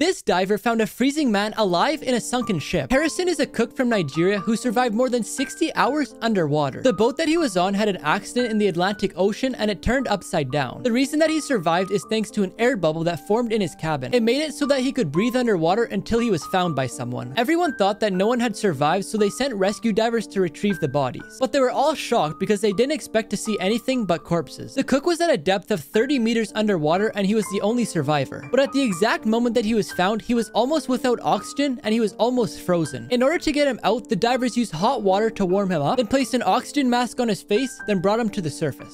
This diver found a freezing man alive in a sunken ship. Harrison is a cook from Nigeria who survived more than 60 hours underwater. The boat that he was on had an accident in the Atlantic Ocean and it turned upside down. The reason that he survived is thanks to an air bubble that formed in his cabin. It made it so that he could breathe underwater until he was found by someone. Everyone thought that no one had survived so they sent rescue divers to retrieve the bodies. But they were all shocked because they didn't expect to see anything but corpses. The cook was at a depth of 30 meters underwater and he was the only survivor. But at the exact moment that he was was found, he was almost without oxygen and he was almost frozen. In order to get him out, the divers used hot water to warm him up, then placed an oxygen mask on his face, then brought him to the surface.